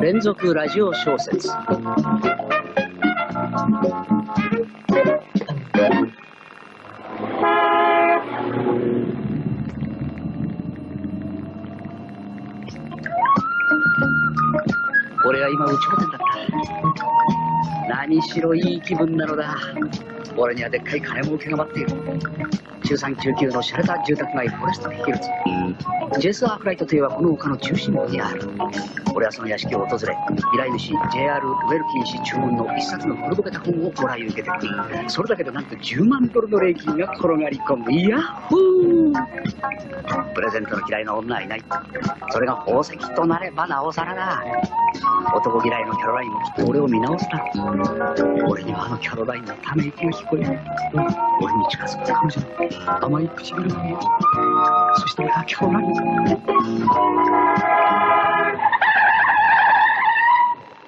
連続ラジオ小説。俺は今打ち込んだった。何しろいい気分なのだ。俺にはでっかい金儲けが待っている。中産中級の洒落た住宅街フォレストヒルズジェス・アークライト邸はこの丘の中心部にある。俺はその屋敷を訪れ依頼主 JR ウェルキン氏注文の一冊の古ぼけた本をもらい受けてくそれだけでなんと10万ドルの礼金が転がり込む。ヤッホー！プレゼントの嫌いな女はいない。それが宝石となればなおさらだ。男嫌いのキャロラインもきっと俺を見直すだ。ろう俺にはあのキャロラインのため息が聞こえる俺に近づく彼女の甘い唇が見えるそして俺はキャロライン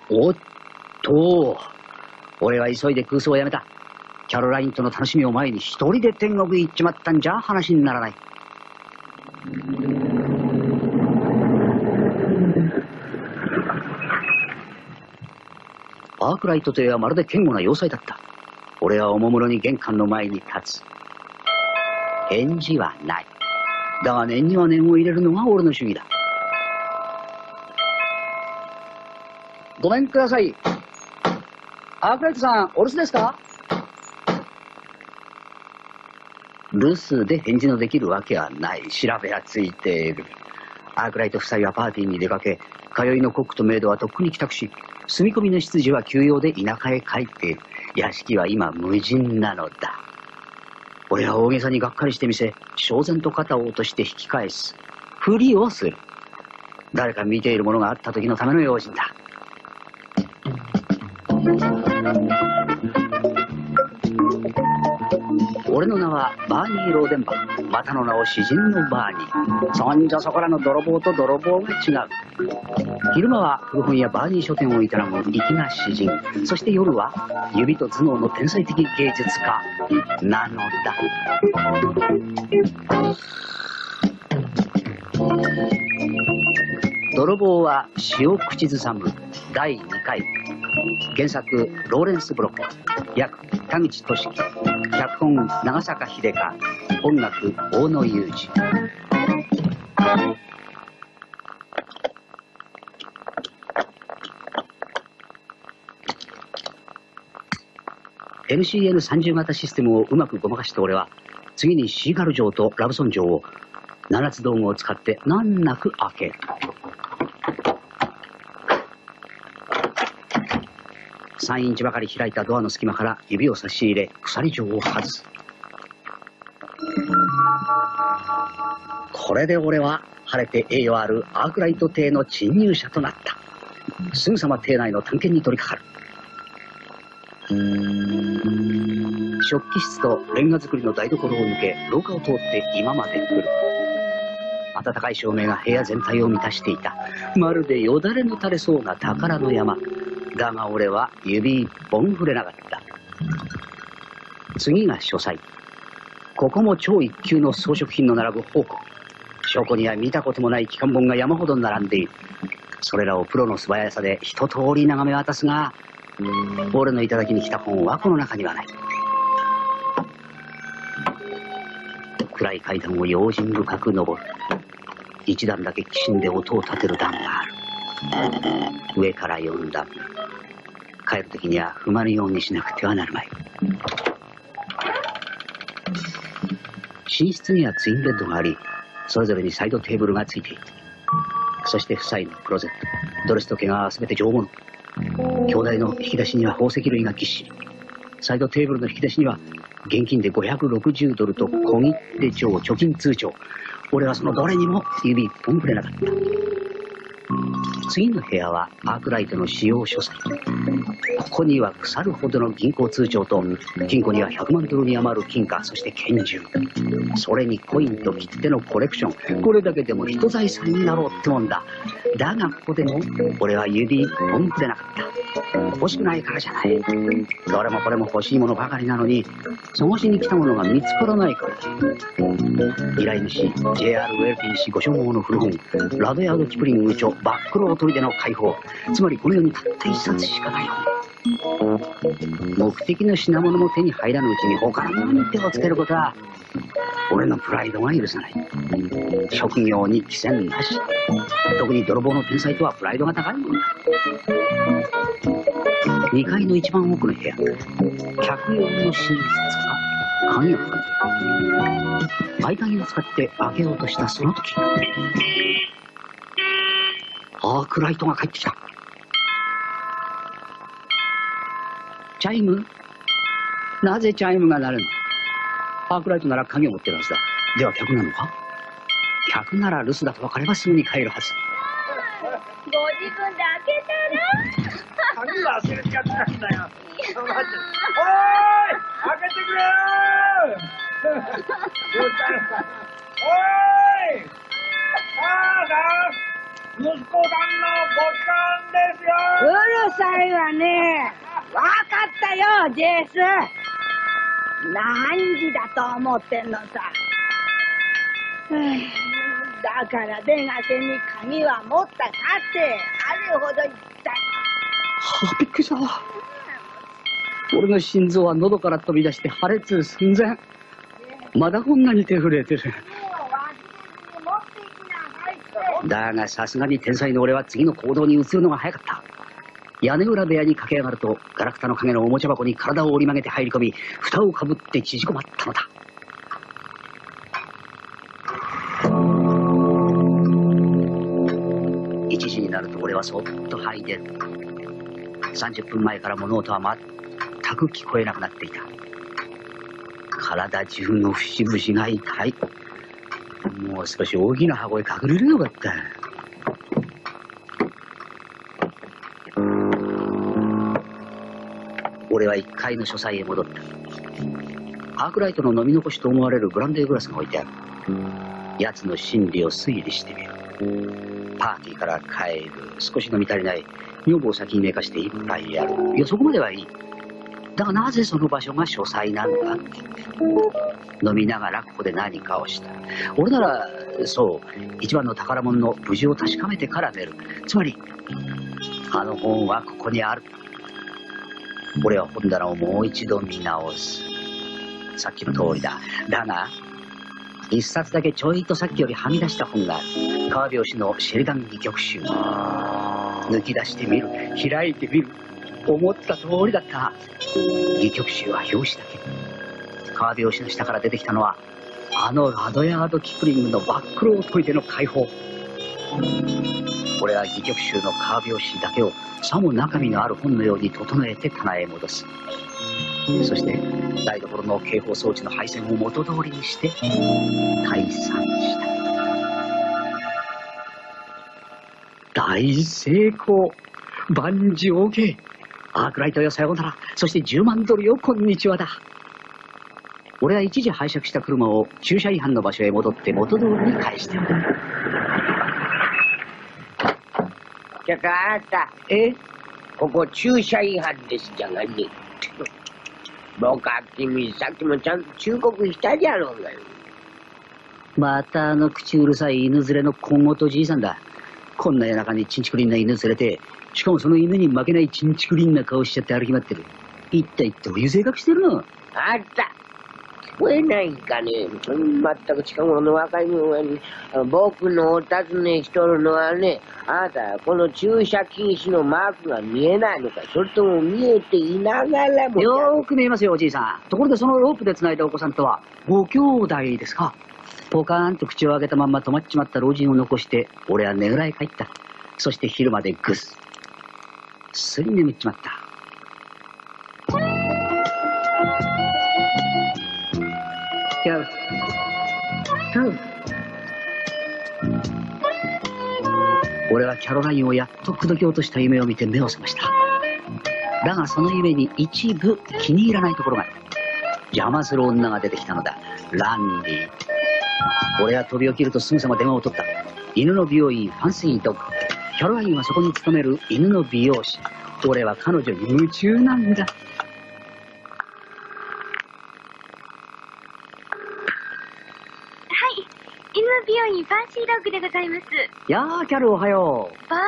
おっと。俺は急いで空想をやめた。キャロラインとの楽しみを前に一人で天国行っちまったんじゃ話にならない。アークライト邸はまるで堅固な要塞だった。俺はおもむろに玄関の前に立つ。返事はない。だが念には念を入れるのが俺の主義だ。ごめんください。アークライトさんお留守ですか？留守で返事のできるわけはない。調べはついている。アークライト夫妻はパーティーに出かけ通いのコックとメイドはとっくに帰宅し住み込みの執事は休養で田舎へ帰っている。屋敷は今無人なのだ。俺は大げさにがっかりしてみせ焦然と肩を落として引き返すふりをする。誰か見ているものがあった時のための用心だ。俺の名はバーニー・ローデンバまたの名を詩人のバーニー。そんじょそこらの泥棒と泥棒が違う。昼間は古本屋バーニー書店を営む粋な詩人。そして夜は指と頭脳の天才的芸術家。なのだ。泥棒は詩を口ずさむ。第2回。原作ローレンス・ブロック役田口俊樹脚本長坂秀香音楽大野裕二。NCN30 型システムをうまくごまかした俺は次にシーガル城とラブソン城を七つ道具を使って難なく開け3インチばかり開いたドアの隙間から指を差し入れ鎖状を外す。これで俺は晴れて栄誉あるアークライト邸の侵入者となった。すぐさま邸内の探検に取り掛かる。食器室とレンガ造りの台所を抜け廊下を通って今まで来る。暖かい照明が部屋全体を満たしていた。まるでよだれの垂れそうな宝の山。だが俺は指一本触れなかった。次が書斎。ここも超一級の装飾品の並ぶ宝庫。証拠には見たこともない機関本が山ほど並んでいる。それらをプロの素早さで一通り眺め渡すが俺の頂に来た本はこの中にはない。暗い階段を用心深く登る。一段だけきしんで音を立てる段がある。上から4段帰る時には踏まぬようにしなくてはなるまい。寝室にはツインベッドがありそれぞれにサイドテーブルがついている。そして夫妻のクローゼットドレスと毛が全て上物。兄弟の引き出しには宝石類がぎっしり。サイドテーブルの引き出しには現金で560ドルと小切手帳貯金通帳。俺はそのどれにも指一本触れなかった。次の部屋はアークライトの使用書斎。ここには腐るほどの銀行通帳と、金庫には100万ドルに余る金貨、そして拳銃。それにコインと切手のコレクション。これだけでも人財産になろうってもんだ。だがここでも、俺は指一本触れなかった。欲しくないからじゃない。どれもこれも欲しいものばかりなのに、探しに来たものが見つからないから。依頼主、JR ウェルティ氏ご所望の古本、ラドヤード・キプリング著バックロー砦の解放。つまりこの世にたった一冊しかない本。目的の品物も手に入らぬうちに他のものに手をつけることは、俺のプライドが許さない。職業に寄せなし。特に泥棒の天才とはプライドが高いもんだ。2階の一番奥の部屋。客用の寝室か鍵がかかっている。合鍵を使って開けようとしたその時。アークライトが帰ってきた。チャイム？なぜチャイムが鳴るんだアークライトなら鍵を持ってるはずだ。では客なのか？客なら留守だと分かればすぐに帰るはず。ご自分で開けたら鍵忘れちゃったんだよ。おーい開けてくれよ ーおーい母さん息子さんのご帰還ですようるさいわね。わかったよ、ジェイス。何時だと思ってんのさ。だから出がけに鍵は持ったかって、あれほど言った。はあ、びっくりした。俺の心臓は喉から飛び出して破裂寸前。まだこんなに手震えてる。だがさすがに天才の俺は次の行動に移るのが早かった。屋根裏部屋に駆け上がると、ガラクタの影のおもちゃ箱に体を折り曲げて入り込み、蓋をかぶって縮こまったのだ。1時になると俺はそっと吐いてる。30分前から物音は全く聞こえなくなっていた。体中の節々が痛い。もう少し大きな箱へ隠れるよかった。俺は1階の書斎へ戻った。アークライトの飲み残しと思われるブランデーグラスが置いてある。奴の心理を推理してみる。パーティーから帰る。少し飲み足りない。女房を先に寝かして一杯やる。いや、そこまではいい。だがなぜその場所が書斎なんだ飲みながらここで何かをした。俺なら、そう、一番の宝物の無事を確かめてから寝る。つまり、あの本はここにある。俺は本棚をもう一度見直す。さっきの通りだ。だが、一冊だけちょいとさっきよりはみ出した本がある。川拍子のシェルダン戯曲集。抜き出してみる。開いてみる。思った通りだった。戯曲集は表紙だけ。川拍子の下から出てきたのは、あのラドヤード・キプリングのバックローを解いての解放。俺は戯曲集の川拍子だけをさも中身のある本のように整えて棚へ戻す。そして台所の警報装置の配線を元通りにして退散した。大成功万事 OK アークライトよさようならそして10万ドルよこんにちはだ俺は一時拝借した車を駐車違反の場所へ戻って元通りに返しておくちょっとあなた、え？ここ駐車違反ですじゃがね。僕は君、さっきもちゃんと忠告したじゃろうがよ。またあの口うるさい犬連れの小言じいさんだ。こんな夜中にチンチクリンな犬連れて、しかもその犬に負けないチンチクリンな顔しちゃって歩き回ってる。一体どういう性格してるの？あった。聞こえないかね。全く近頃の若い者がね、あの僕のお尋ねしとるのはね、あなた、この駐車禁止のマークが見えないのか、それとも見えていながらも。よーく見えますよ、おじいさん。ところでそのロープで繋いだお子さんとは、ご兄弟ですか？ポカーンと口を開けたまんま止まっちまった老人を残して、俺はねぐらへ帰った。そして昼までぐっすり眠っちまった。キャウ。キャウ。俺はキャロラインをやっと口説き落とした夢を見て目を覚ました。だがその夢に一部気に入らないところがある。邪魔する女が出てきたのだ。ランディ。俺は飛び起きるとすぐさま電話を取った。犬の美容院ファンシードッグ。キャロラインはそこに勤める犬の美容師。俺は彼女に夢中なんだ。はい。犬美容院ファンシードッグでございます。やー、キャルおはよう。バー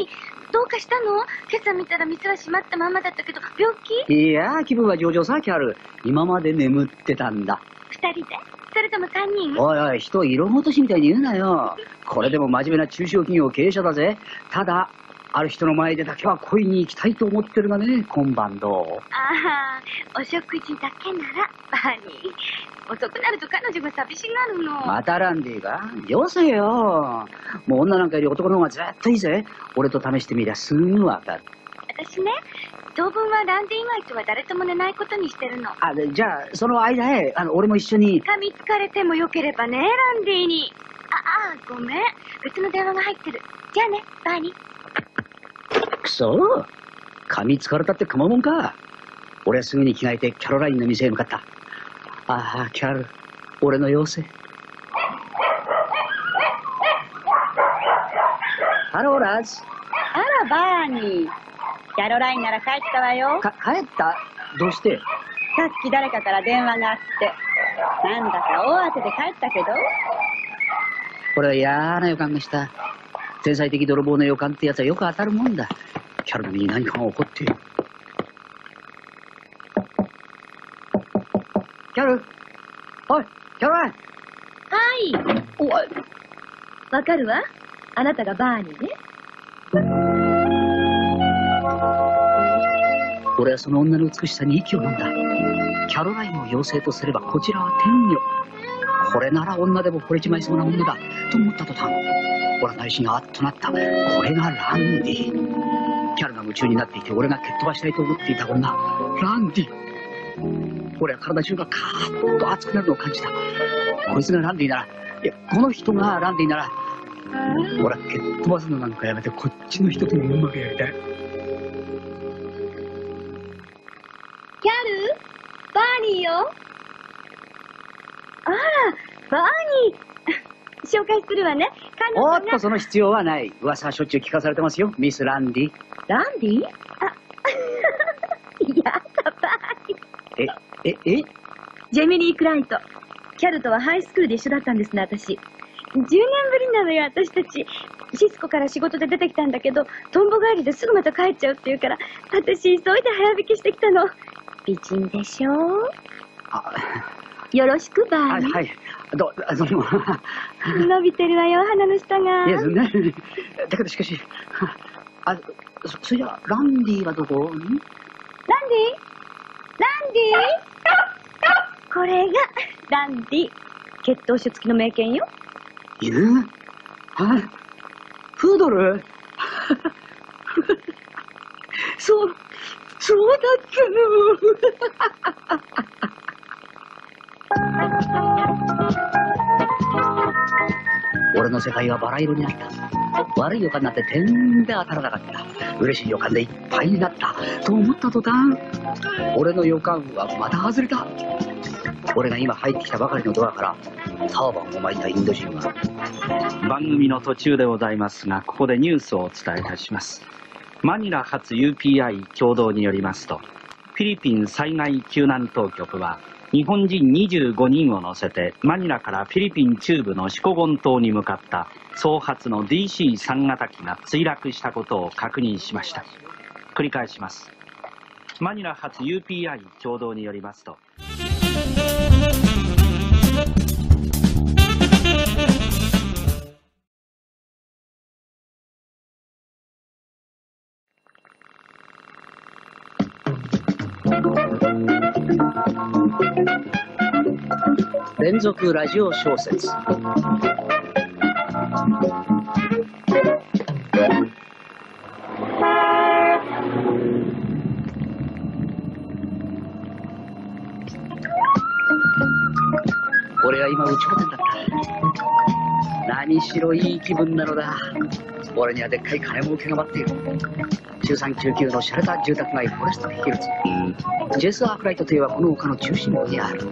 ニー、どうかしたの？今朝見たら店は閉まったままだったけど、病気？いやー、気分は上々さ、キャル。今まで眠ってたんだ。二人で？それとも三人？おいおい、人を色落としみたいに言うなよ。これでも真面目な中小企業経営者だぜ。ただ、ある人の前でだけは恋に行きたいと思ってるがね、今晩どう？ああ、お食事だけなら、バー。遅くなると彼女が寂しがるの。またランディが？よせよ。もう女なんかより男の方がずっといいぜ。俺と試してみりゃすぐわかる。私ね、当分はランディ以外とは誰とも寝ないことにしてるの。あ、でじゃあ、その間へ、あの、俺も一緒に。噛みつかれてもよければね、ランディに。あ、あ、ごめん。別の電話が入ってる。じゃあね、バーニー。くそ噛みつかれたってかまもんか。俺はすぐに着替えてキャロラインの店へ向かった。ああ、キャル、俺の妖精。ハロー、ラズ。あら、バーニー。キャロラインなら帰ったわよ。か、帰った？どうして？さっき誰かから電話があって。なんだか大当てで帰ったけど。俺は嫌な予感がした。天才的泥棒の予感ってやつはよく当たるもんだ。キャロの身に何かが起こっている。キャルおい、キャロラインはい。おい、わかるわ。あなたがバーニーね。俺はその女の美しさに息を飲んだ。キャロラインを妖精とすればこちらは天女。これなら女でも惚れちまいそうなものだ。と思った途端、俺は内心あっとなった。これがランディ。キャルが夢中になっていて俺が蹴っ飛ばしたいと思っていた女、ランディ。俺は体中がカーッと熱くなるのを感じた。こいつがランディなら、いや、この人がランディなら、俺は蹴っ飛ばすのなんかやめてこっちの人ともうまくやりたい。キャルバーニーよ。あら、バーニー。紹介するわね。彼女がおっと、。その必要はない。噂はしょっちゅう聞かされてますよ、ミス・ランディ。ランディ？あ、やだ、バーニー。え、え、え？ジェミリー・クライト。キャルとはハイスクールで一緒だったんですね、私。10年ぶりなのよ、私たち。シスコから仕事で出てきたんだけど、トンボ帰りですぐまた帰っちゃうって言うから、私急いで早引きしてきたの。美人でしょ？あ、よろしく、バはい。はい。ど、どうも。伸びてるわよ、鼻の下が。いや、そんな、だけどしかし、あ、そ、それじゃあ、ランディはどこ？ん？ランディ？ランディ？これが、ランディ。血統書付きの名犬よ。犬？はい。フードル？そう、そうだったの。俺の世界はバラ色になった。悪い予感なんて点で当たらなかった。嬉しい予感でいっぱいになった。と思った途端、俺の予感はまた外れた。俺が今入ってきたばかりのドアから、ターバンを巻いたインド人が、番組の途中でございますが、ここでニュースをお伝えいたします。マニラ発 UPI 共同によりますと、フィリピン災害救難当局は、日本人25人を乗せてマニラからフィリピン中部のシコゴン島に向かった総発の DC3 型機が墜落したことを確認しました。繰り返します。マニラ発 UPI 共同によりますと、連続ラジオ小説。俺は今打ち込んだった何しろいい気分なのだ。俺にはでっかい金儲けが待っている。中産中級の洒落た住宅街フォレストヒルズ。ジェス・アークライト邸はこの丘の中心部にある。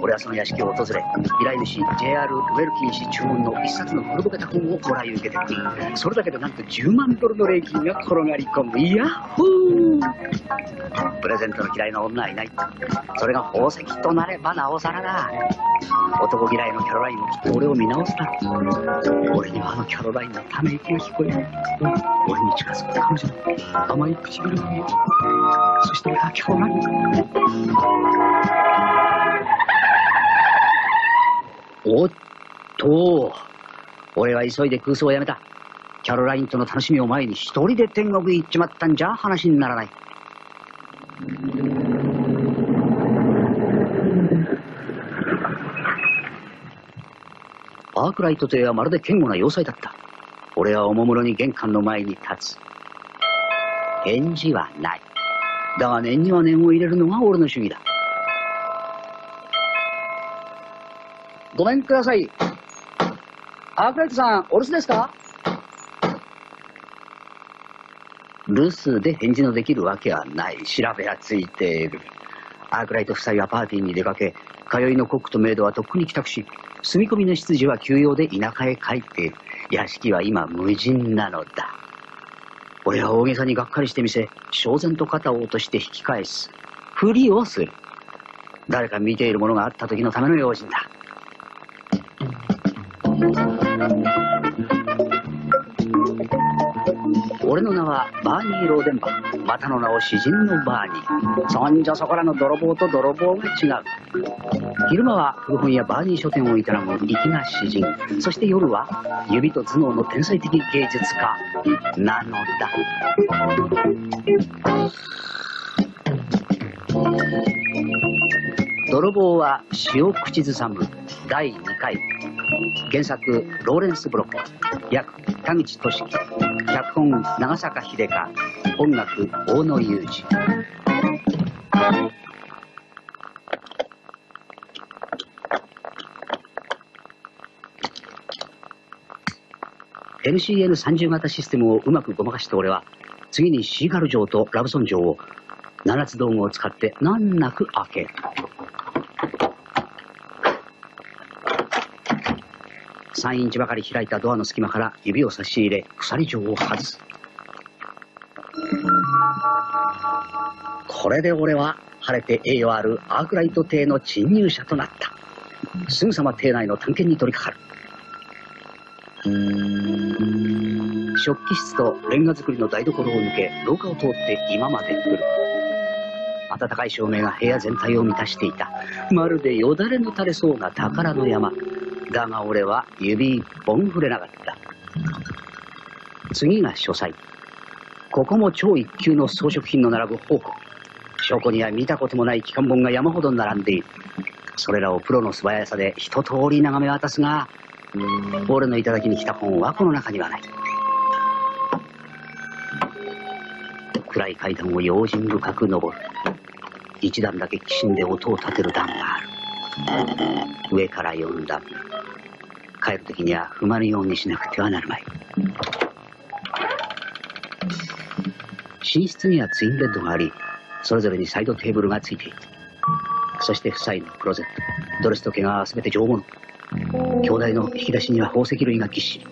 俺はその屋敷を訪れ、依頼主 JR ウェルキン氏注文の一冊の古ぼけた本をもらい受けて。それだけでなんと10万ドルの礼金が転がり込む。ヤッホープレゼントの嫌いな女はいない。それが宝石となればなおさらだ。男嫌いのキャロラインもきっと俺を見直すだろう。俺にはあのキャロラインのため息が聞こえる。俺に近づく彼女の甘い唇が見える。そして俺はキャロライン。おっと、俺は急いで空想をやめた。キャロラインとの楽しみを前に一人で天国へ行っちまったんじゃ話にならない。アークライト邸はまるで堅固な要塞だった。俺はおもむろに玄関の前に立つ。返事はない。だが念には念を入れるのが俺の主義だ。ごめんください。アークライトさん、お留守ですか？留守で返事のできるわけはない。調べはついている。アークライト夫妻はパーティーに出かけ、通いのコックとメイドはとっくに帰宅し、住み込みの執事は休養で田舎へ帰っている。屋敷は今無人なのだ。俺は大げさにがっかりしてみせ、焦然と肩を落として引き返す。ふりをする。誰か見ているものがあった時のための用心だ。俺の名はバーニー・ローデンバー。またの名を詩人のバーニー。そんじょそこらの泥棒と泥棒が違う。昼間は古本やバーニー書店を営む粋な詩人。そして夜は指と頭脳の天才的芸術家なのだ。泥棒は詩を口ずさむ第2回。原作、ローレンス・ブロック。役、田口俊樹。脚本、長坂秀香。音楽、大野裕二。NCN30 型システムをうまくごまかした俺は、次にシーガル城とラブソン城を7つ道具を使って難なく開ける。3インチばかり開いたドアの隙間から指を差し入れ、鎖状を外す。これで俺は晴れて栄誉あるアークライト邸の侵入者となった。すぐさま邸内の探検に取り掛かる。食器室とレンガ造りの台所を抜け、廊下を通って今まで来る。暖かい照明が部屋全体を満たしていた。まるでよだれの垂れそうな宝の山。だが俺は指一本触れなかった。次が書斎。ここも超一級の装飾品の並ぶ宝庫。証拠には見たこともない機関本が山ほど並んでいる。それらをプロの素早さで一通り眺め渡すが、俺の頂に来た本はこの中にはない。暗い階段を用心深く登る。一段だけきしんで音を立てる段がある。上から四段。帰るときには踏まぬようにしなくてはなるまい。寝室にはツインベッドがあり、それぞれにサイドテーブルがついている。そして夫妻のクローゼット、ドレスと毛がすべて上物。兄弟の引き出しには宝石類がぎっしり。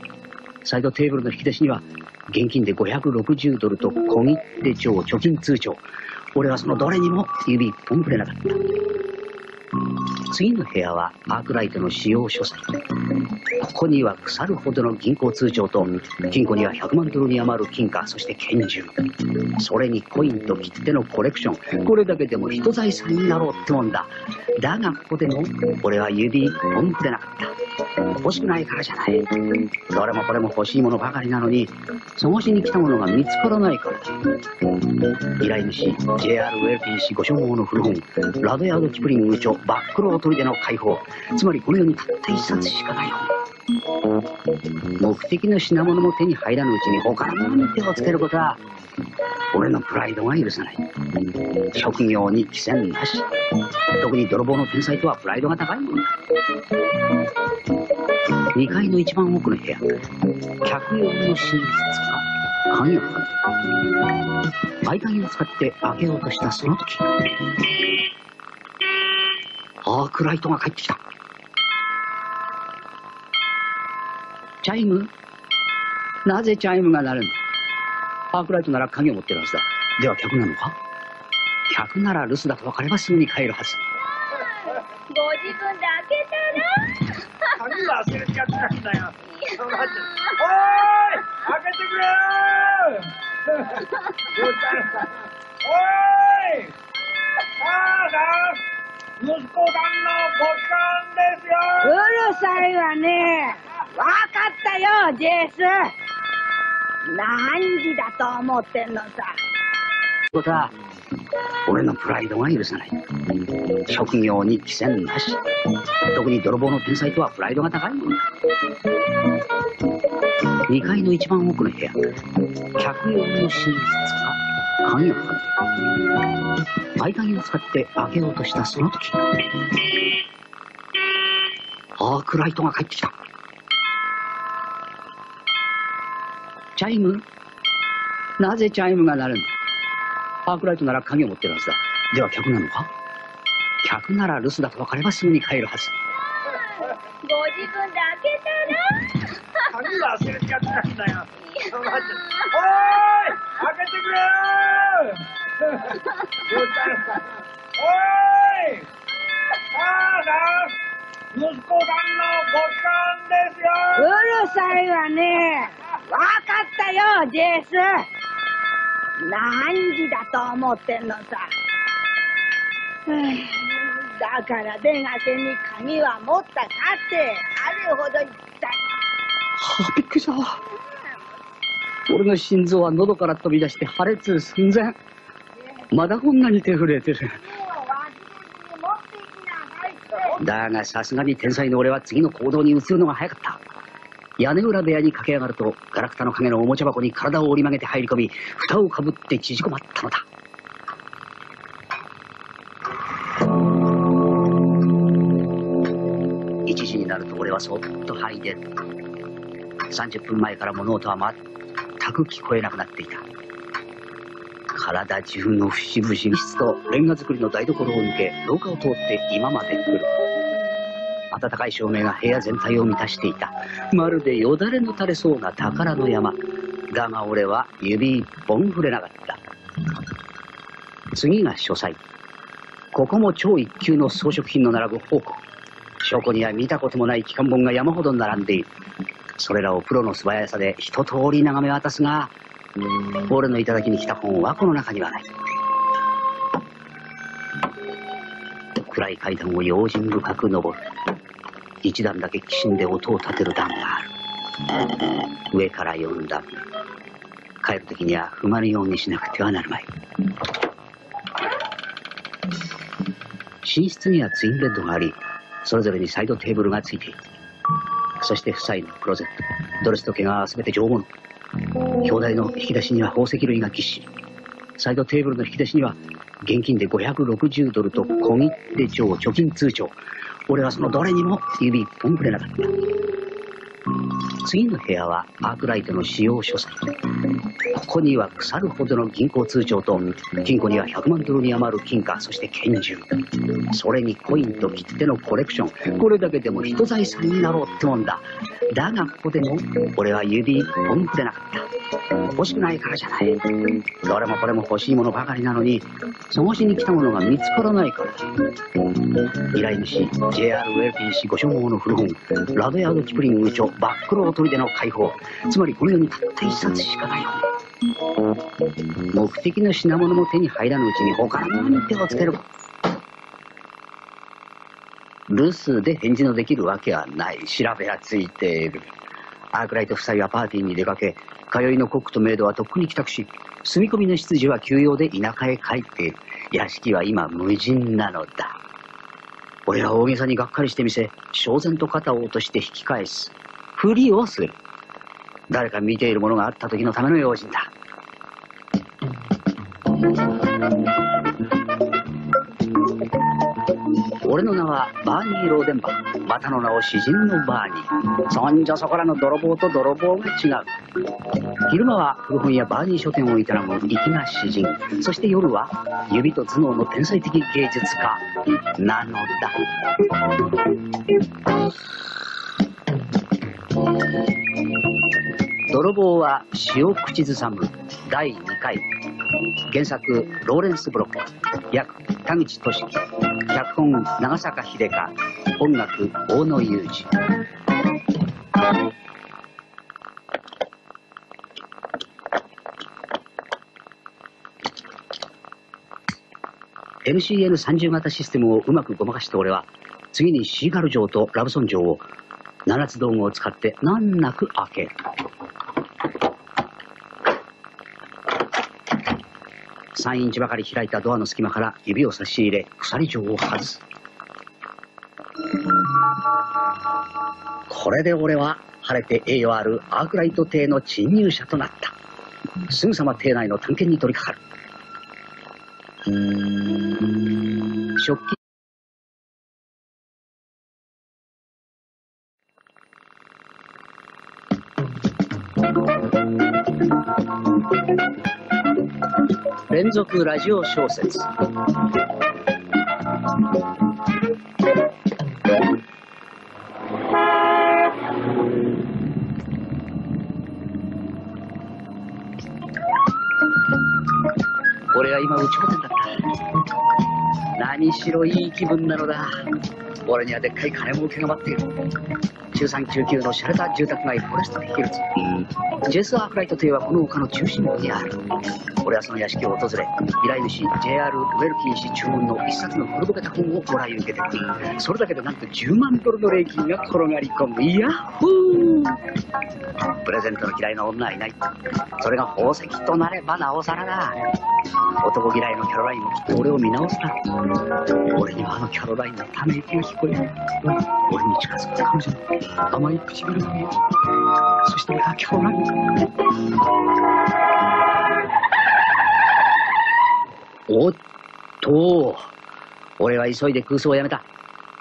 サイドテーブルの引き出しには、現金で560ドルと小切手帳、貯金通帳。俺はそのどれにも指一本触れなかった。次の部屋はアークライトの使用書斎。ここには腐るほどの銀行通帳と、金庫には100万ドルに余る金貨、そして拳銃。それにコインと切手のコレクション。これだけでも人財産になろうってもんだ。だがここでも、俺は指一本触れなかった。欲しくないからじゃない。どれもこれも欲しいものばかりなのに、探しに来たものが見つからないから。依頼主、JR ウェルピン氏ご所望の古本、ラドヤード・キプリング著、バックロー砦の解放。つまりこの世にたった一冊しかない本。目的の品物も手に入らぬうちに他のものに手をつけることは、俺のプライドが許さない。職業に寄せなし。特に泥棒の天才とはプライドが高いものだ。2階の一番奥の部屋客用の寝室か鍵をかけ合鍵を使って開けようとしたその時アークライトが帰ってきたチャイム？なぜチャイムが鳴るんだアークライトなら鍵を持ってるはずだ。では客なのか？客なら留守だと分かればすぐに帰るはず。ご自分で開けたら？鍵忘れちゃったんだよ。おーい開けてくれ。よおーい母さん息子さんのご帰還ですうよるさいわね。わかったよ、ジェイス。何時だと思ってんのさ。ことは俺のプライドが許さない。職業に寄せなし。特に泥棒の天才とはプライドが高い。もんだ2階の一番奥の部屋。客用の寝室か鍵をかけ。合鍵を使って開けようとしたその時アークライトが帰ってきた。チャイム？なぜチャイムが鳴るんだアークライトなら鍵を持ってるはずだ。では客なのか？客なら留守だと分かればすぐに帰るはず。ご自分で開けたら？鍵忘れちゃったんだよ。おーい開けてくれよおーい母さん息子さんのご帰還ですうよるさいわね。わかったよ、ジェイス。何時だと思ってんのさ。はあだから出がけに鍵は持ったかって、あれほど言ったはあ、びっくりした。俺の心臓は喉から飛び出して破裂寸前。まだこんなに手震えてる。だがさすがに天才の俺は次の行動に移るのが早かった。屋根裏部屋に駆け上がると、ガラクタの影のおもちゃ箱に体を折り曲げて入り込み、蓋をかぶって縮こまったのだ。1時になると俺はそっと吐いてる。30分前から物音は全く聞こえなくなっていた。体中の節々に室とレンガ造りの台所を抜け、廊下を通って今まで来る。暖かい照明が部屋全体を満たしていた。まるでよだれの垂れそうな宝の山。だが俺は指一本触れなかった。次が書斎。ここも超一級の装飾品の並ぶ宝庫。証拠には見たこともない機関本が山ほど並んでいる。それらをプロの素早さで一通り眺め渡すが、俺の頂きに来た本はこの中にはない。暗い階段を用心深く登る。一段だけきしんで音を立てる段がある。上から4段。帰るときには踏まぬようにしなくてはなるまい。寝室にはツインベッドがあり、それぞれにサイドテーブルがついている。そして夫妻のクローゼット、ドレスと毛がすべて上物。兄弟の引き出しには宝石類がぎっしり。サイドテーブルの引き出しには現金で560ドルと小切手帳、貯金通帳。俺はそのどれにも指一本触れなかった。次の部屋はアークライトの使用書斎。ここには腐るほどの銀行通帳と、金庫には100万ドルに余る金貨、そして拳銃。それにコインと切手のコレクション。これだけでも人財産になろうってもんだ。だがここでも、俺は指一本触れなかった。欲しくないからじゃない。どれもこれも欲しいものばかりなのに、探しに来たものが見つからないから。依頼主、JR ウェルティ氏ご所望の古本、ラドヤード・キプリング著、バックロー砦の解放。つまりこの世にたった一冊しかない本。目的の品物も手に入らぬうちに他のものに手をつける。留守で返事のできるわけはない。調べはついている。アークライト夫妻はパーティーに出かけ、通いのコックとメイドはとっくに帰宅し、住み込みの執事は休養で田舎へ帰っている。屋敷は今無人なのだ。俺は大げさにがっかりしてみせ、焦然と肩を落として引き返す。ふりをする。誰か見ているものがあった時のための用心だ。俺の名はバーニー・ローデンバー。またの名を詩人のバーニー。そんじょそこらの泥棒と泥棒が違う。昼間は古本屋バーニー書店を営む粋な詩人。そして夜は指と頭脳の天才的芸術家。なのだ。泥棒は詩を口ずさむ。第2回。原作ローレンス・ブロック役田口俊樹。脚本長坂秀香。音楽大野裕二。NCN30 型システムをうまくごまかした俺は次にシーガル城とラブソン城を七つ道具を使って難なく開ける。3インチばかり開いたドアの隙間から指を差し入れ鎖状を外す。これで俺は晴れて栄誉あるアークライト邸の侵入者となった。すぐさま邸内の探検に取り掛かる。食器。連続ラジオ小説。俺は今打ち込んだった何しろいい気分なのだ。俺にはでっかい金儲けが待っている。中産中級の洒落た住宅街フォレストヒルズジェス・アークライト邸はこの丘の中心部にある。俺はその屋敷を訪れ依頼主 JR ウェルキン氏注文の一冊の古ぼけた本をもらい受けてそれだけでなんと10万ドルの礼金が転がり込む。ヤッホー!プレゼントの嫌いな女はいない。それが宝石となればなおさらだ。男嫌いのキャロラインもきっと俺を見直すだ。俺にはあのキャロラインのため息が聞こえる俺に近づく彼女の甘い唇が見えるそして俺はキャロラインおっと俺は急いで空想をやめた。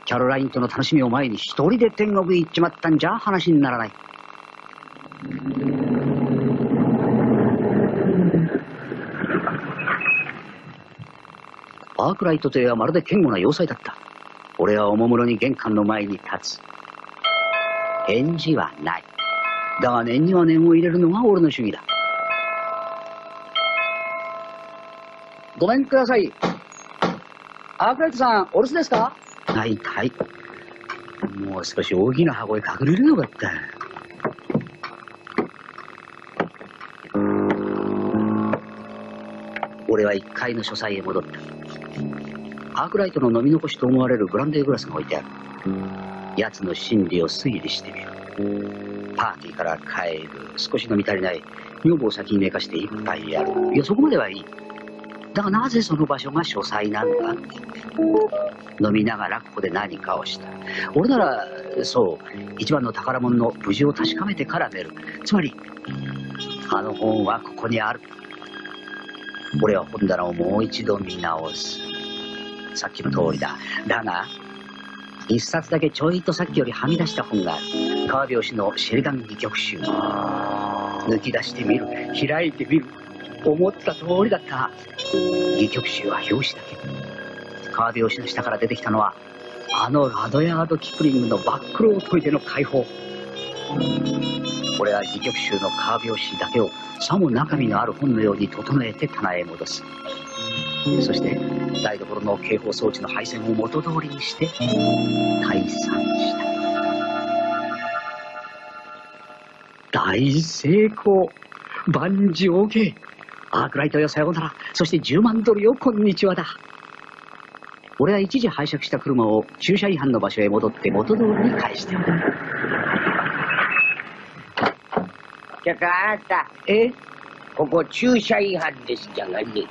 キャロラインとの楽しみを前に一人で天国へ行っちまったんじゃ話にならない。アークライト邸はまるで堅固な要塞だった。俺はおもむろに玄関の前に立つ返事はない。だが念には念を入れるのが俺の主義だ。ごめんください。アークライトさんお留守ですか？はいはい。もう少し大きな箱へ隠れるよかった俺は1階の書斎へ戻ったアークライトの飲み残しと思われるブランデーグラスが置いてある。奴の心理を推理してみる。パーティーから帰る。少し飲み足りない女房を先に寝かして一杯やる。いやそこまではいい。だがなぜその場所が書斎なんだ飲みながらここで何かをした。俺ならそう一番の宝物の無事を確かめてから寝る。つまりあの本はここにある。俺は本棚をもう一度見直す。さっきの通りだ。だが一冊だけちょいとさっきよりはみ出した本がある。川拍子のシェリダン戯曲集。抜き出してみる開いてみる思った通りだった。戯曲集は表紙だけ。川拍子の下から出てきたのはあのラドヤード・キプリングのバックロを解いての解放。俺は戯曲集の川拍子だけをさも中身のある本のように整えて棚へ戻す。そして台所の警報装置の配線を元通りにして退散した。大成功。万事 OK アークライトよさようなら。そして10万ドルよこんにちはだ。俺は一時拝借した車を駐車違反の場所へ戻って元通りに返しておくちょっとあなた、え？ここ駐車違反ですじゃがね。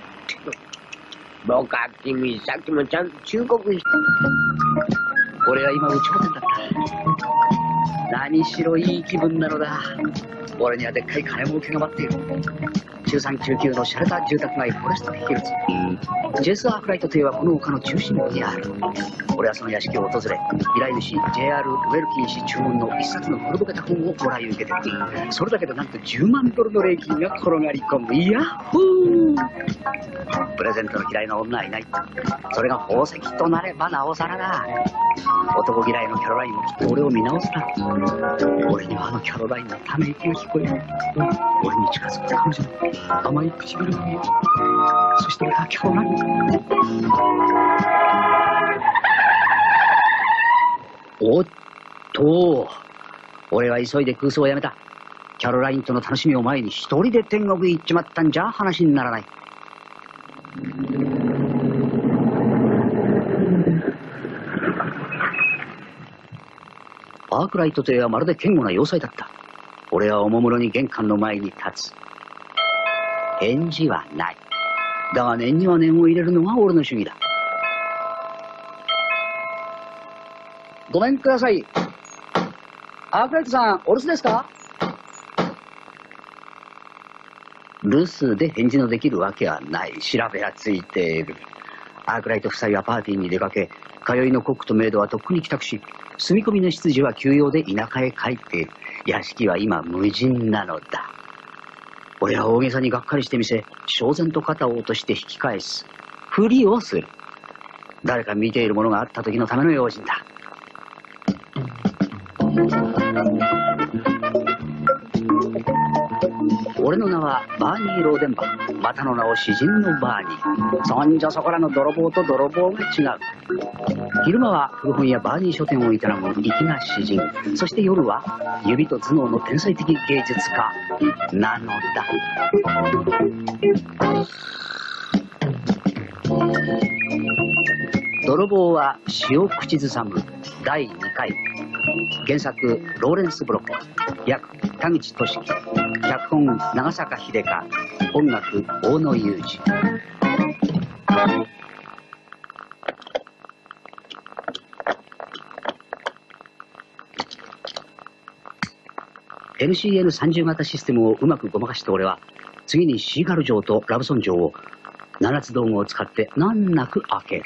僕は君、さっきもちゃんと忠告した。俺は今打ち込んでんだった。何しろいい気分なのだ。俺にはでっかい金儲けが待っている。中3中級のシャレた住宅街フォレストヒルズ。ジェス・アークライト邸はこの丘の中心部にある。俺はその屋敷を訪れ、依頼主 JR ウェルキン氏注文の一冊の古ぼけた本をもらい受けてそれだけでなんと10万ドルの礼金が転がり込む。ヤッホープレゼントの嫌いな女はいない。それが宝石となればなおさらだ。男嫌いのキャロラインもきっと俺を見直すだろう。俺にはあのキャロラインのため息が聞こえる。俺に近づく彼女の甘い唇が見える。そして俺はキャロライン。おっと、俺は急いで空想をやめた。キャロラインとの楽しみを前に一人で天国へ行っちまったんじゃ話にならない。アークライト邸はまるで堅固な要塞だった。俺はおもむろに玄関の前に立つ。返事はない。だが念には念を入れるのが俺の主義だ。ごめんください。アークライトさん、お留守ですか？留守で返事のできるわけはない。調べはついている。アークライト夫妻はパーティーに出かけ、通いのコックとメイドはとっくに帰宅し、住み込みの執事は休養で田舎へ帰っている。屋敷は今無人なのだ。俺は大げさにがっかりしてみせ、焦然と肩を落として引き返す。ふりをする。誰か見ているものがあった時のための用心だ。俺の名はバーニー・ローデンバ。またの名を詩人のバーニー。そんじょそこらの泥棒と泥棒が違う。昼間は古本屋バーニー書店を営む粋な詩人。そして夜は指と頭脳の天才的芸術家なのだ。泥棒は詩を口ずさむ第2回。原作、ローレンス・ブロック。役、田口俊樹。脚本、長坂秀香。音楽、大野裕二。LCN30 型システムをうまくごまかして俺は、次にシーガル城とラブソン城を7つ道具を使って難なく開ける。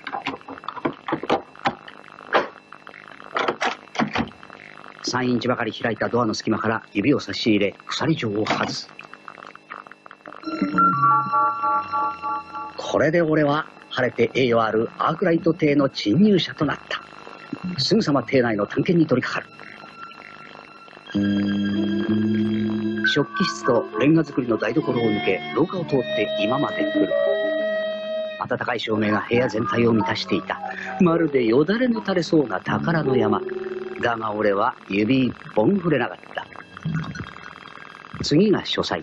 3インチばかり開いたドアの隙間から指を差し入れ、鎖状を外す。これで俺は晴れて栄誉あるアークライト邸の侵入者となった。すぐさま邸内の探検に取り掛かる。食器室とレンガ造りの台所を抜け、廊下を通って今まで来る。暖かい照明が部屋全体を満たしていた。まるでよだれの垂れそうな宝の山。だが俺は指一本触れなかった。次が書斎。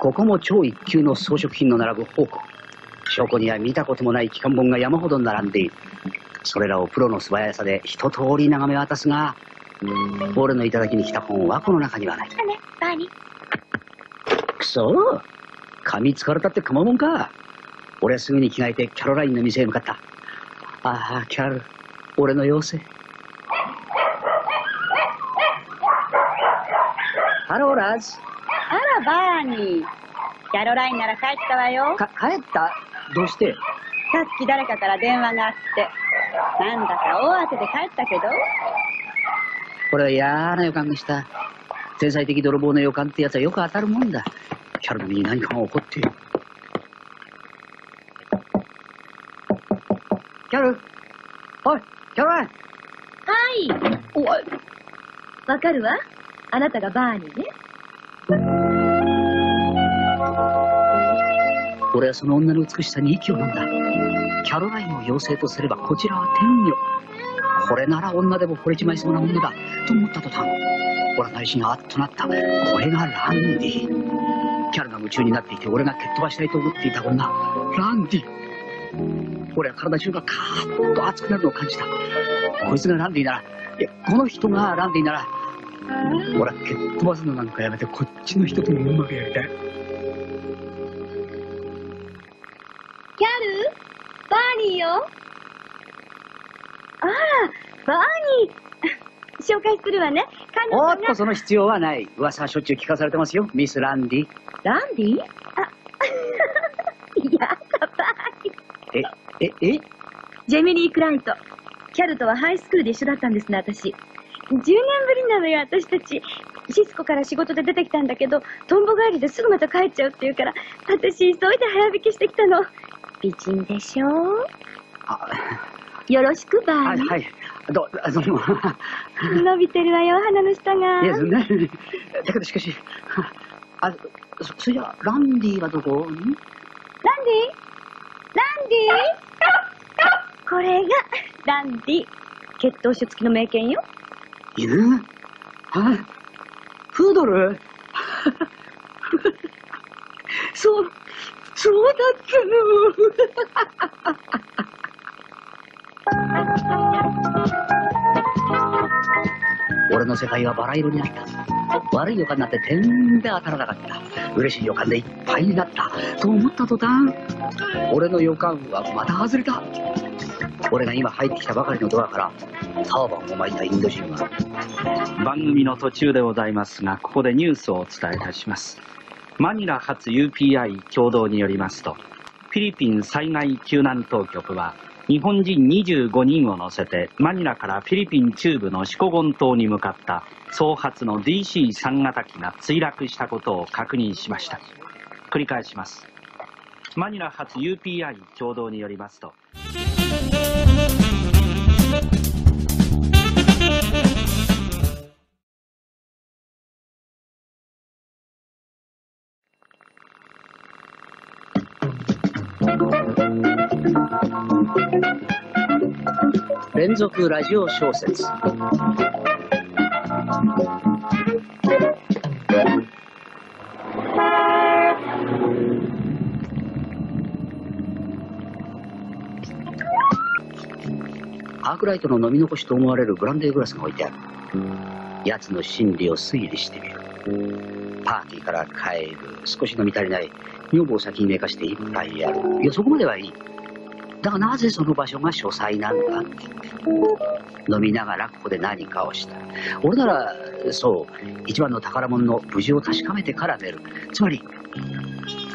ここも超一級の装飾品の並ぶ宝庫。証拠には見たこともない機関本が山ほど並んでいる。それらをプロの素早さで一通り眺め渡すが、俺の頂きに来た本はこの中にはない。ね、バーニー。くそ噛みつかれたってかまうもんか。俺はすぐに着替えてキャロラインの店へ向かった。ああ、キャル、俺の妖精。ハロー、ラズ。あら、バーニー。キャロラインなら帰ったわよ。か、帰った？どうして？さっき誰かから電話があって。なんだか大当てで帰ったけど。俺は嫌な予感がした。天才的泥棒の予感ってやつはよく当たるもんだ。キャロの身に何かが起こっている？キャロおい、キャロラインはい。おい、わかるわ。あなたがバーニーね。俺はその女の美しさに息を飲んだ。キャロラインを妖精とすればこちらは天女。これなら女でも惚れちまいそうなものだ。と思った途端、俺は内心あっとなった。これがランディ。キャロが夢中になっていて俺が蹴っ飛ばしたいと思っていた女、ランディ。俺は体中がカーッと熱くなるのを感じた。こいつがランディなら、いや、この人がランディなら、俺は蹴っ飛ばすのなんかやめてこっちの人ともうまくやりたい。バーニー 紹介するわね。彼お女がっと、その必要はない。噂はしょっちゅう聞かされてますよ、ミス・ランディ。ランディ？あ、やだ、バーニー。え、え、え？ジェミリー・クライト。キャルとはハイスクールで一緒だったんですね、私。10年ぶりなのよ、私たち。シスコから仕事で出てきたんだけど、トンボ帰りですぐまた帰っちゃうって言うから、私急いで早引きしてきたの。美人でしょ？あ、よろしく、バはい、ーニー。はい。ど、どうも。伸びてるわよ、鼻の下が。いや、そんな。だけどしかし、あ、そ、それじゃあ、ランディはどこ？にランディランディこれが、ランディ。血統書付きの名犬よ。犬？あ、フードル？そう、そうだったの。俺の世界はバラ色になった。悪い予感なんて点で当たらなかった。嬉しい予感でいっぱいになった。と思った途端、俺の予感はまた外れた。俺が今入ってきたばかりのドアから、ターバンを巻いたインド人は、番組の途中でございますが、ここでニュースをお伝えいたします。マニラ発 UPI 共同によりますと、フィリピン災害救難当局は、日本人25人を乗せてマニラからフィリピン中部のシコゴン島に向かった総発の DC3 型機が墜落したことを確認しました。繰り返します。マニラ発 UPI 共同によりますと、連続ラジオ小説。アークライトの飲み残しと思われるブランデーグラスが置いてある。奴の心理を推理してみる。パーティーから帰る。少し飲み足りない。女房を先に寝かして一杯やる。いやそこまではいい。だがなぜその場所が書斎なのか飲みながらここで何かをした。俺ならそう一番の宝物の無事を確かめてから寝る。つまり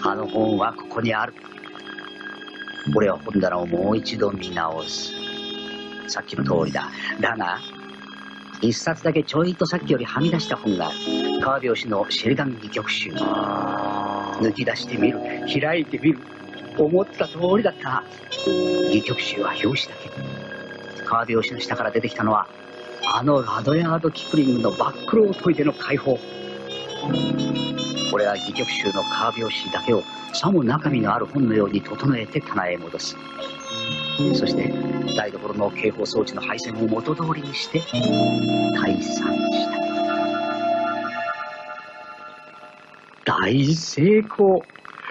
あの本はここにある。俺は本棚をもう一度見直す。さっきの通りだ。だが一冊だけちょいとさっきよりはみ出した本が川拍子のシェルダン戯曲集抜き出してみる。開いてみる。思った通りだった。戯曲集は表紙だけ。川拍子の下から出てきたのはあのラドヤード・キプリングのバックローを解いての解放。俺は戯曲集の川拍子だけをさも中身のある本のように整えて棚へ戻す。そして台所の警報装置の配線を元通りにして退散した。大成功。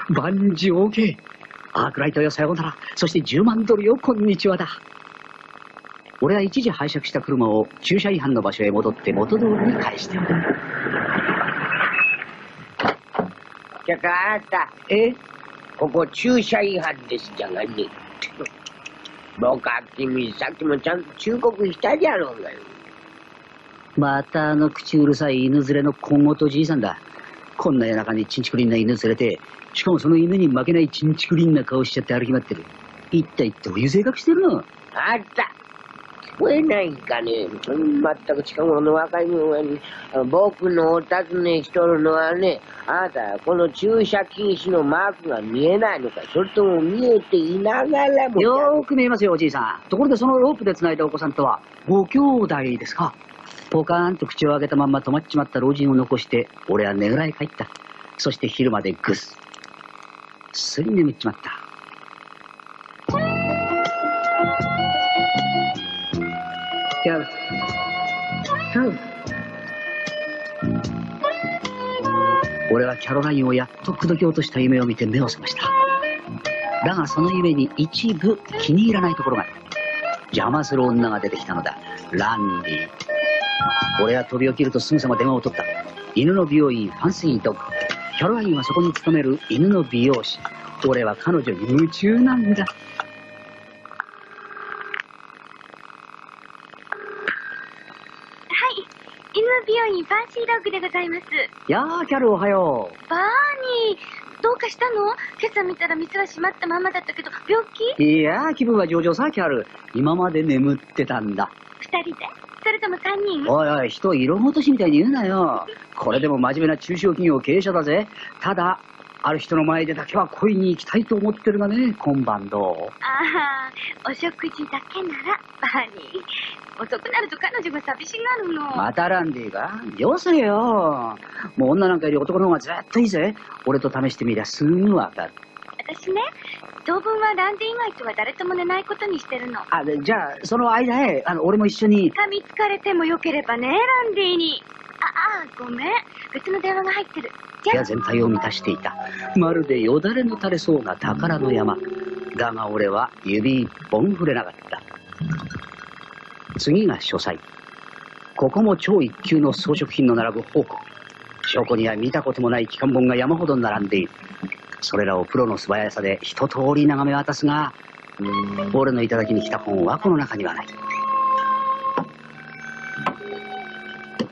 万事 OK アークライトよさようならそして10万ドルよこんにちはだ俺は一時拝借した車を駐車違反の場所へ戻って元通りに返しておくちゃかあった。え？ここ駐車違反ですじゃがね。僕は君、さっきもちゃんと忠告したじゃろうがよ。またあの口うるさい犬連れの小言じいさんだこんな夜中にチンチクリンな犬連れてしかもその犬に負けないチンチクリンな顔しちゃって歩き回ってる一体どういう性格してるの？あった。聞こえないかね。全く近頃の若い者に、僕のお尋ねしとるのはね、あなた、この駐車禁止のマークが見えないのか、それとも見えていながらも。よーく見えますよおじいさんところでそのロープで繋いだお子さんとはご兄弟ですか？ポカーンと口を開けたまんま止まっちまった老人を残して俺はねぐらへ帰ったそして昼までぐっすり眠っちまった。俺はキャロラインをやっと口説き落とした夢を見て目を覚ました。だがその夢に一部気に入らないところがある。邪魔する女が出てきたのだ。ランディ。俺は飛び起きるとすぐさま電話を取った。犬の美容院ファンシードッグキャロラインはそこに勤める犬の美容師俺は彼女に夢中なんだ犬病院ファンシードッグでございます。やー、キャルおはよう。バーニー、どうかしたの？今朝見たら店は閉まったままだったけど、病気？いやー、気分は上々さ、キャル。今まで眠ってたんだ。二人でそれとも三人おいおい、人を色落としみたいに言うなよ。これでも真面目な中小企業経営者だぜ。ただ、ある人の前でだけは恋に行きたいと思ってるがね、今晩どう？ああ、お食事だけなら、バーニー。遅くなると彼女が寂しがるの。またランディが？よせよ。もう女なんかより男の方がずっといいぜ。俺と試してみりゃすぐわかる。私ね、当分はランディ以外とは誰とも寝ないことにしてるの。あ、でじゃあ、その間へ、あの、俺も一緒に。噛みつかれてもよければね、ランディに。あ、あ、ごめん。別の電話が入ってる。じゃあ、部屋全体を満たしていた。まるでよだれの垂れそうな宝の山。だが俺は指一本触れなかった。次が書斎。ここも超一級の装飾品の並ぶ宝庫。証拠には見たこともない機関本が山ほど並んでいる。それらをプロの素早さで一通り眺め渡すが、俺の頂に来た本はこの中にはない。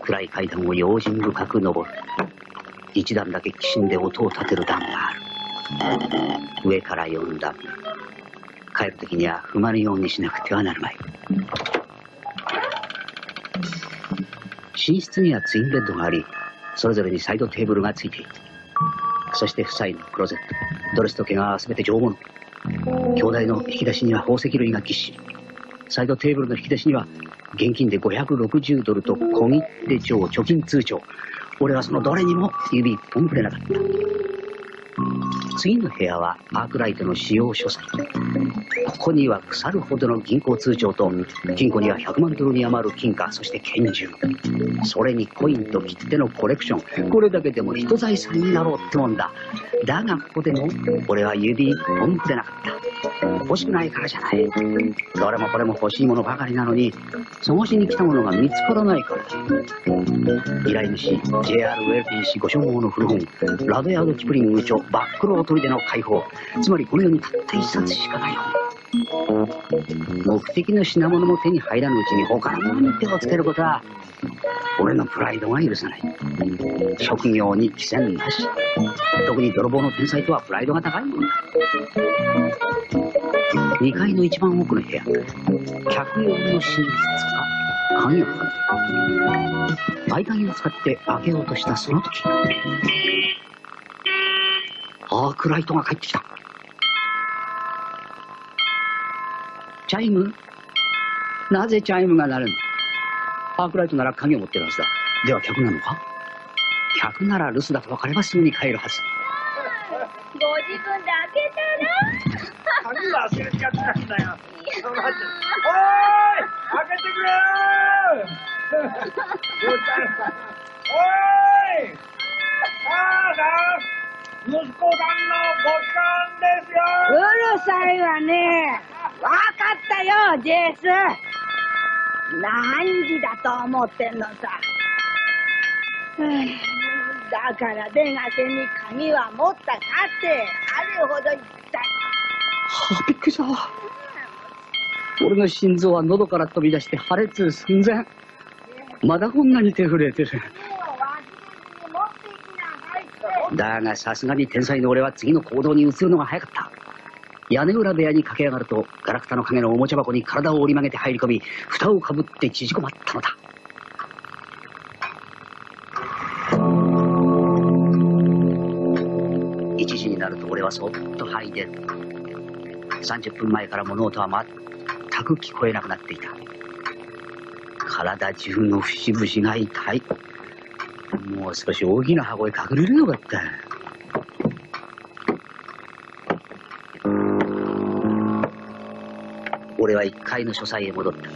暗い階段を用心深く登る。一段だけきしんで音を立てる段がある。上から四段。帰るときには踏まぬようにしなくてはなるまい。寝室にはツインベッドがあり、それぞれにサイドテーブルがついている。そして夫妻のクローゼット、ドレスと毛が全て上物。兄弟の引き出しには宝石類がぎっしり。サイドテーブルの引き出しには現金で560ドルと小切手帳、貯金通帳。俺はそのどれにも指一本触れなかった。次の部屋はアークライトの使用書斎。ここには腐るほどの銀行通帳と、金庫には100万ドルに余る金貨、そして拳銃。それにコインと切手のコレクション。これだけでも人財産になろうってもんだ。だがここでも、俺は指一本触れなかった。欲しくないからじゃない。どれもこれも欲しいものばかりなのに、探しに来たものが見つからないから。依頼主、JR ウェルティ氏ご所望の古本、ラドヤード・キプリング著、バックロー砦の解放。つまりこの世にたった一冊しかない。目的の品物も手に入らぬうちに他のものに手をつけることは、俺のプライドが許さない。職業に寄せなし。特に泥棒の天才とはプライドが高いもんだ。2階の一番奥の部屋。客用の寝室か鍵をかかっている。合鍵を使って開けようとしたその時。アークライトが帰ってきた。チャイム？なぜチャイムが鳴るんだアークライトなら鍵を持ってるはずだ。では客なのか？客なら留守だと分かればすぐに帰るはず。ご自分で開けたら？鍵忘れちゃったんだよ。いやおい開けてくれよおい母さん息子さんのご帰還ですようるさいわね。わかったよ、ジェイス。何時だと思ってんのさ。だから出がけに鍵は持ったかって、あれほど言った。はあ、びっくりした。俺の心臓は喉から飛び出して破裂寸前。まだこんなに手震えてる。だがさすがに天才の俺は次の行動に移るのが早かった。屋根裏部屋に駆け上がると、ガラクタの影のおもちゃ箱に体を折り曲げて入り込み、蓋をかぶって縮こまったのだ。1時になると俺はそっと吐いて。30分前から物音は全く聞こえなくなっていた。体中の節々が痛い。もう少し大きな箱へ隠れるよかった。俺は1階の書斎へ戻った。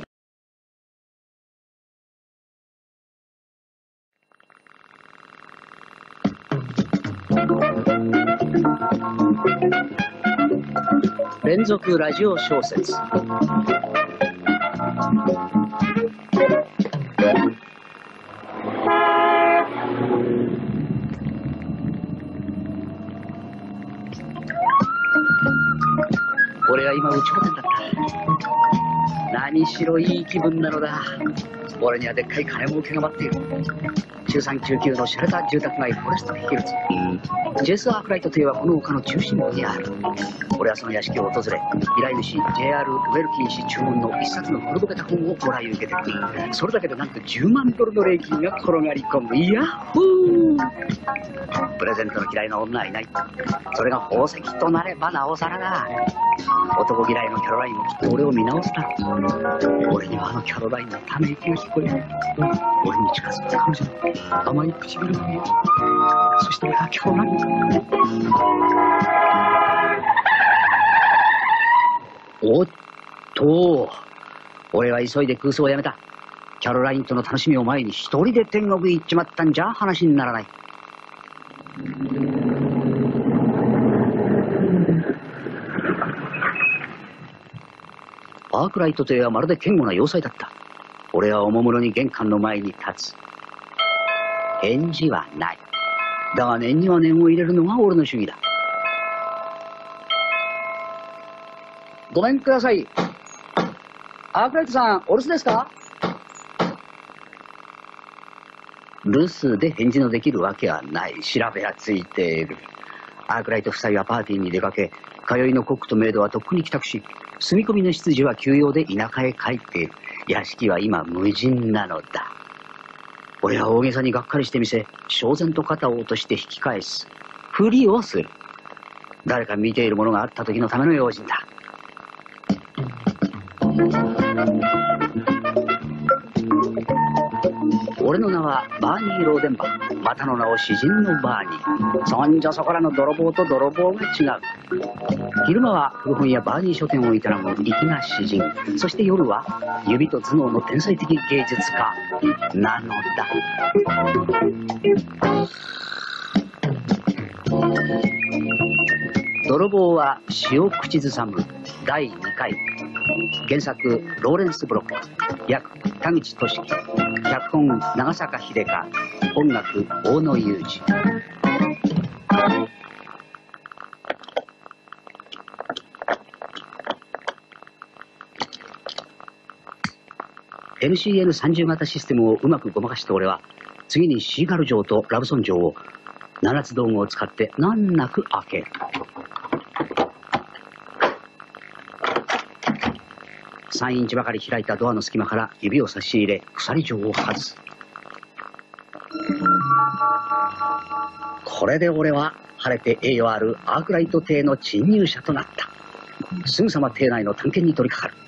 連続ラジオ小説今打ち込んだった何しろいい気分なのだ。俺にはでっかい金儲けが待っている中産中級の洒落た住宅街フォレストヒルズジェス・アークライト邸はこの丘の中心部にある。俺はその屋敷を訪れ依頼主 JR ウェルキン氏注文の一冊の古ぼけた本をもらい受けてくるそれだけでなんと10万ドルの礼金が転がり込む。ヤッホー。プレゼントの嫌いな女はいない。それが宝石となればなおさらだ。男嫌いのキャロラインもきっと俺を見直すだろう俺にはあのキャロラインのため息が聞こえる俺に近づいた彼女の甘い唇が見えるそして俺はキャロラインおっと俺は急いで空想をやめたキャロラインとの楽しみを前に一人で天国へ行っちまったんじゃ話にならない。アークライト邸はまるで堅固な要塞だった。俺はおもむろに玄関の前に立つ。返事はない。だが念には念を入れるのが俺の主義だ。ごめんください。アークライトさん、お留守ですか？留守で返事のできるわけはない。調べはついている。アークライト夫妻はパーティーに出かけ、通いのコックとメイドはとっくに帰宅し、住み込みの執事は休養で田舎へ帰っている。屋敷は今無人なのだ。俺は大げさにがっかりしてみせ、焦然と肩を落として引き返す。ふりをする。誰か見ているものがあった時のための用心だ。俺の名はバーニー・ローデンバー。またの名を詩人のバーニー。そんじょそこらの泥棒と泥棒が違う。昼間は古本屋バーニー書店を営む粋な詩人。そして夜は指と頭脳の天才的芸術家なのだ。泥棒は詩を口ずさむ第2回。原作ローレンス・ブロック。役田口俊樹。脚本長坂秀香。音楽大野裕二。NCN30 型システムをうまくごまかした俺は次にシーガル城とラブソン城を七つ道具を使って難なく開ける。3インチばかり開いたドアの隙間から指を差し入れ鎖状を外す。これで俺は晴れて栄誉あるアークライト邸の侵入者となった。すぐさま邸内の探検に取り掛かる。